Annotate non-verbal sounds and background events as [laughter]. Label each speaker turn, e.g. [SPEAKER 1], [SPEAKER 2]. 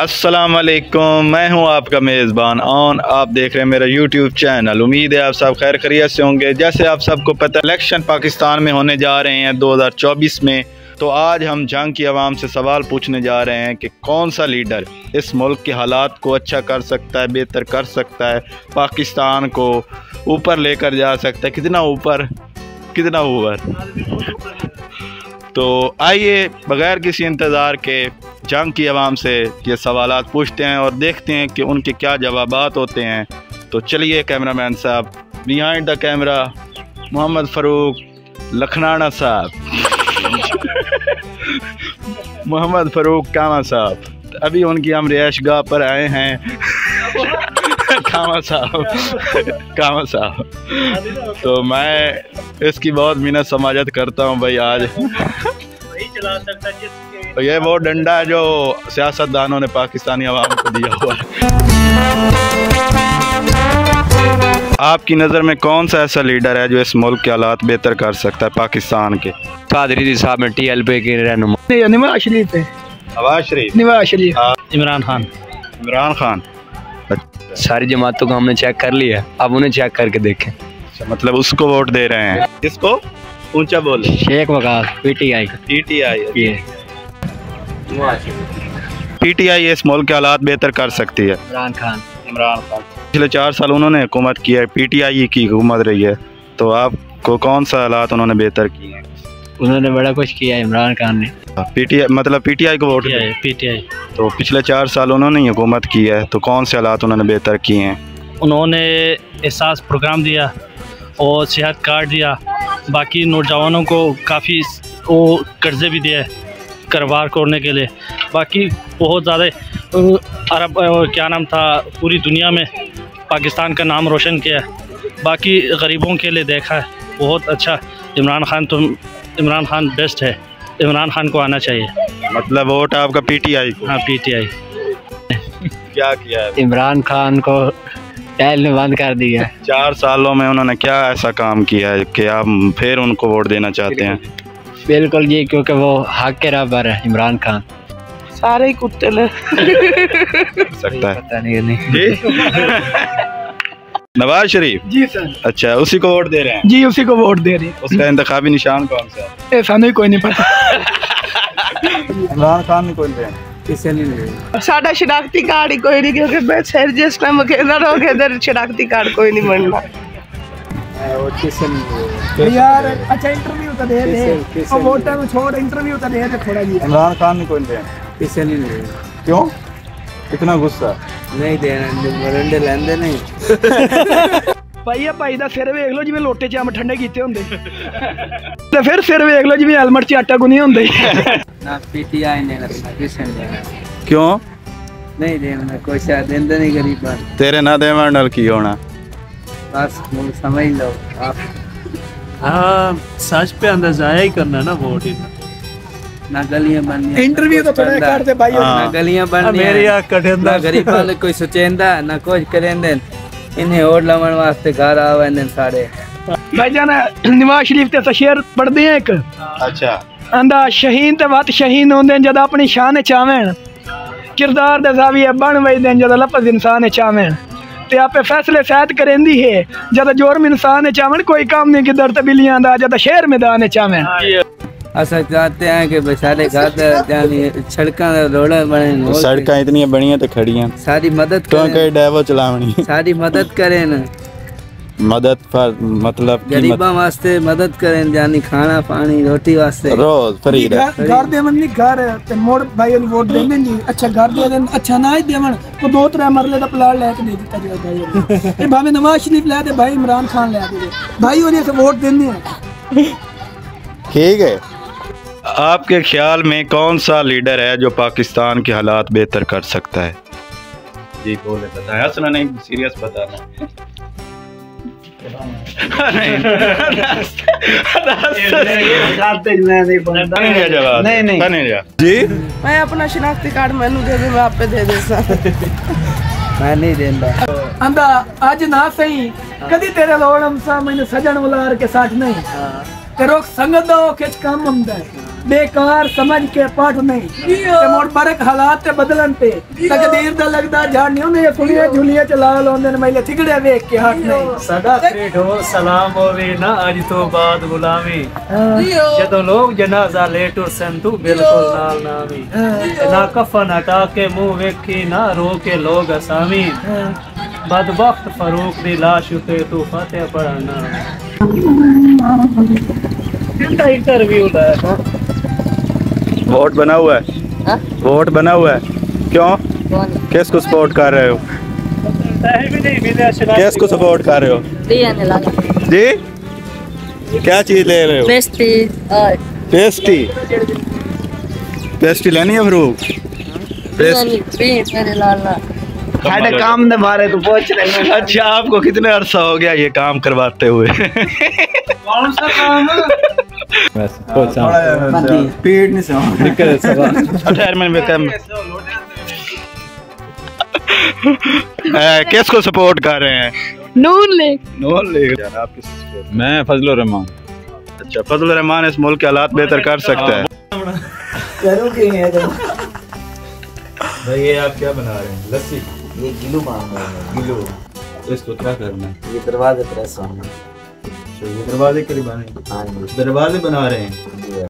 [SPEAKER 1] अस्सलाम वालेकुम मैं हूँ आपका मेज़बान ऑन। आप देख रहे हैं मेरा यूट्यूब चैनल उम्मीद है आप सब खैर खरीत से होंगे। जैसे आप सबको पता इलेक्शन पाकिस्तान में होने जा रहे हैं 2024 में। तो आज हम जंग की आवाम से सवाल पूछने जा रहे हैं कि कौन सा लीडर इस मुल्क के हालात को अच्छा कर सकता है, बेहतर कर सकता है, पाकिस्तान को ऊपर लेकर जा सकता है। कितना ऊपर कितना ऊपर? तो आइए, बग़ैर किसी इंतज़ार के, जंग की आवाम से ये सवाल पूछते हैं और देखते हैं कि उनके क्या जवाब होते हैं। तो चलिए कैमरा मैन साहब behind the camera Mohammad Farooq Lakhnana साहब। [laughs] मोहम्मद फ़रूक कामा साहब। अभी उनकी हम रिहाइश गाह पर आए हैं। [laughs] [laughs] कामा साहब। कामा साहब। तो मैं इसकी बहुत मिन्नत समाजत करता हूँ भाई आज। तो ये वो डंडा है जो सियासतदानों ने पाकिस्तानी अवाम को दिया हुआ है। आपकी नज़र में कौन सा ऐसा लीडर है जो इस मुल्क के हालात बेहतर कर सकता है पाकिस्तान के?
[SPEAKER 2] कादरी साहब में टी एल पे के रहनुमा
[SPEAKER 3] नवाज़ शरीफ है।
[SPEAKER 1] नवाज़ शरीफ?
[SPEAKER 3] नवाज़ शरीफ।
[SPEAKER 2] इमरान खान।
[SPEAKER 1] इमरान खान।
[SPEAKER 2] सारी जमातों को हमने चेक कर लिया अब उन्हें चेक करके देखें।
[SPEAKER 1] अच्छा मतलब उसको वोट दे रहे हैं। किसको? ऊँचा बोले।
[SPEAKER 2] शेख वकास पीटीआई
[SPEAKER 1] पीटीआई
[SPEAKER 2] ये।
[SPEAKER 1] पीटीआई इस मुल्क के हालात बेहतर कर सकती है।
[SPEAKER 2] इमरान खान।
[SPEAKER 1] इमरान खान। पिछले चार साल उन्होंने हुकूमत की है पीटीआई की हुकूमत रही है। तो आपको कौन सा हालात उन्होंने बेहतर किए हैं?
[SPEAKER 2] उन्होंने बड़ा कुछ किया इमरान खान ने।
[SPEAKER 1] पीटीआई मतलब पीटीआई को वोट
[SPEAKER 2] पीटीआई
[SPEAKER 1] तो पिछले चार साल उन्होंने ही हुकूमत की है तो कौन से हालात उन्होंने बेहतर किए हैं?
[SPEAKER 4] उन्होंने एहसास प्रोग्राम दिया और सेहत कार्ड दिया बाकी नौजवानों को काफ़ी वो कर्जे भी दिए कारोबार करने के लिए। बाकी बहुत ज़्यादा अरब क्या नाम था पूरी दुनिया में पाकिस्तान का नाम रोशन किया। बाकी गरीबों के लिए देखा है बहुत अच्छा। इमरान खान तो इमरान खान बेस्ट है। इमरान खान को आना चाहिए।
[SPEAKER 1] मतलब वोट आपका पीटीआई को।
[SPEAKER 4] हाँ पीटीआई
[SPEAKER 1] क्या किया है?
[SPEAKER 2] इमरान खान को टहल ने बंद कर दिया।
[SPEAKER 1] चार सालों में उन्होंने क्या ऐसा काम किया है कि आप फिर उनको वोट देना चाहते हैं?
[SPEAKER 2] बिल्कुल जी क्योंकि वो हक के रबर है इमरान खान।
[SPEAKER 3] सारे ही कुत्ते ले।
[SPEAKER 1] सकता है।
[SPEAKER 2] पता नहीं नहीं। [laughs]
[SPEAKER 1] नवाज़ शरीफ?
[SPEAKER 3] जी सर।
[SPEAKER 1] अच्छा उसी को वोट दे रहे हैं?
[SPEAKER 3] जी उसी को वोट दे रही
[SPEAKER 1] उसका इंतखाबी निशान कौन सा है?
[SPEAKER 3] है सानू कोई नहीं पता।
[SPEAKER 1] इमरान खान
[SPEAKER 2] नहीं
[SPEAKER 3] ही कोई नहीं नहीं
[SPEAKER 2] नहीं
[SPEAKER 1] क्यों? इतना गुस्सा
[SPEAKER 2] नहीं देना मरंडे लेंदे नहीं
[SPEAKER 3] ਭਾਈ ਆ ਭਾਈ ਦਾ ਸਿਰ ਵੇਖ ਲਓ ਜਿਵੇਂ ਲੋਟੇ 'ਚ ਅੰਬ ਠੰਡੇ ਕੀਤੇ ਹੁੰਦੇ ਤੇ ਫਿਰ ਸਿਰ ਵੇਖ ਲਓ ਜਿਵੇਂ ਹੈਲਮਟ 'ਚ ਆਟਾ ਗੁੰਨੀ ਹੁੰਦੇ
[SPEAKER 2] ना पीटीआई ने लगता किसे नहीं
[SPEAKER 1] क्यों
[SPEAKER 2] नहीं देना कोई शायद देंदे नहीं गरीब
[SPEAKER 1] तेरे ना देवन नाल की होना
[SPEAKER 2] बस मुझे समझ लो आप
[SPEAKER 5] हाँ सच पे अंदाजा ही करना ना वोट ही
[SPEAKER 2] ना गलियां बननी
[SPEAKER 3] ਇੰਟਰਵਿਊ ਤਾਂ ਥੋੜਾ ਕਰਦੇ ਭਾਈ
[SPEAKER 1] हाँ।
[SPEAKER 2] ना गलियां बननी
[SPEAKER 5] मेरी आँख कटेंदा
[SPEAKER 2] ना गरीब वाले कोई सोचेंदा ना कुछ करेंदे इन्हें और लवन वास्ते घर आवेंदे सारे
[SPEAKER 3] ਭਾਈ ਜਾਨ ਨਵਾਜ਼ ਸ਼ਰੀਫ ਤੇ ਸ਼ੇਰ ਪੜਦੇ ਆ ਇੱਕ
[SPEAKER 1] अच्छा
[SPEAKER 3] ਆਂਦਾ ਸ਼ਹੀਨ ਤੇ ਵਤ ਸ਼ਹੀਨ ਹੁੰਦੇ ਨੇ ਜਦ ਆਪਣੀ ਸ਼ਾਨ ਚਾਵਣ ਕਿਰਦਾਰ ਦੇ ਜ਼ਾਵੀਏ ਬਣ ਵਈਦੇ ਨੇ ਜਦ ਲਫ਼ਜ਼ ਇਨਸਾਨ ਚਾਵਣ ਤੇ ਆਪੇ ਫੈਸਲੇ ਸਾਥ ਕਰੇਂਦੀ ਹੈ ਜਦ ਜੁਰਮ ਇਨਸਾਨ ਚਾਵਣ ਕੋਈ ਕੰਮ ਨਹੀਂ ਕਿਦਰ ਤੇ ਬਿਲੀਆਂ ਦਾ ਜਦ ਸ਼ਹਿਰ ਮੈਦਾਨ ਚਾਵਣ
[SPEAKER 2] अस चाहते हैं कि सारे घर सड़क रोड बने
[SPEAKER 1] सड़क इतनी बनिया तो खड़ी हैं
[SPEAKER 2] सारी मदद
[SPEAKER 1] तो
[SPEAKER 2] करें।
[SPEAKER 1] डेवो चलावनी।
[SPEAKER 2] सारी मदद करें।
[SPEAKER 1] मदद पर मतलब
[SPEAKER 2] गरीबा वास्ते मदद करें यानी खाना पानी रोटी वास्ते।
[SPEAKER 1] रोज फ्री
[SPEAKER 3] घर देवन नहीं घर ते मोड़ भाई ने वोट देने नहीं अच्छा घर दे देन अच्छा ना ही देवन। को दो त्रै मरले दा प्लाट लेके दे दित्ता जे भाई ते [laughs] भावे नवाज़ शरीफ ले ते भाई इमरान खान ले दे। भाई उन्हें से वोट देने
[SPEAKER 1] ठीक है आपके ख्याल में कौन सा लीडर है जो पाकिस्तान के हालात बेहतर कर सकता है? जी बोले बताया सुना नहीं सीरियस बताना। [laughs] जी?
[SPEAKER 2] मैं
[SPEAKER 3] मैं [laughs] आज ना सही। तेरे लोड़ हम सा मैंने सजन वाला के साथ नहीं। संगत खिच काम हम बेकार समझ के पढ़ नहीं ते मोड़ बरक हालात ते बदलन पे तकदीर दा लगदा झाड़ नहीं होने कुड़ियां झुलियां चला लोंदे ने मैले थिगड़े देख के हट नहीं
[SPEAKER 5] सदा हो सलाम होवे ना अज तो बाद गुलामी ਜਦੋਂ ਲੋਕ ਜਨਾਜ਼ਾ ਲੈ ਟੁਰਸਨ ਤੂੰ ਬਿਲਕੁਲ ਨਾਲ ਨਾ ਵੀ ਨਾ ਕਫਨ ਹਟਾ ਕੇ ਮੂੰਹ ਵੇਖੀ ਨਾ ਰੋ ਕੇ ਲੋਗ ਅਸਾਮੀ ਬਦਬਖਤ ਫਾਰੂਕ ਦੀ ਲਾਸ਼ ਉਤੇ ਤੂੰ ਫਤਿਹ ਪੜਨਾ ਕਿੰਦਾ ਇੰਟਰਵਿਊ ਦਾ
[SPEAKER 1] वोट बना हुआ है? वोट बना हुआ है? क्यों?
[SPEAKER 6] किस
[SPEAKER 1] को सपोर्ट कर रहे हो?
[SPEAKER 5] किस
[SPEAKER 1] को सपोर्ट कर रहे हो? जी क्या चीज़ ले रहे हो? पेस्टी पेस्टी लेनी है
[SPEAKER 6] फ्रूट हाँ,
[SPEAKER 3] तो- काम ने मारे तो पहुँच रहे हैं।
[SPEAKER 1] अच्छा आपको कितने अरसा हो गया ये काम करवाते हुए?
[SPEAKER 5] कौन सा काम
[SPEAKER 2] बस बहुत स्पीड
[SPEAKER 1] नहीं निकल में कम किसको सपोर्ट कर रहे हैं?
[SPEAKER 6] नून लीग
[SPEAKER 1] नून लीग यार आप किस
[SPEAKER 7] मैं फजल रहमान।
[SPEAKER 1] अच्छा फजल रहमान इस मुल्क के हालात बेहतर कर सकता है।
[SPEAKER 2] करूँ क्यों है तो?
[SPEAKER 7] भाई ये आप क्या बना रहे हैं? लस्सी?
[SPEAKER 2] ये गिलू मांग रहे हैं।
[SPEAKER 7] गिलू। इसको क्या करना है?
[SPEAKER 2] ये दरवाजे प्रेस होना
[SPEAKER 7] दरवाजे के लिए बने
[SPEAKER 2] हाँ।
[SPEAKER 7] दरवाजे बना रहे हैं।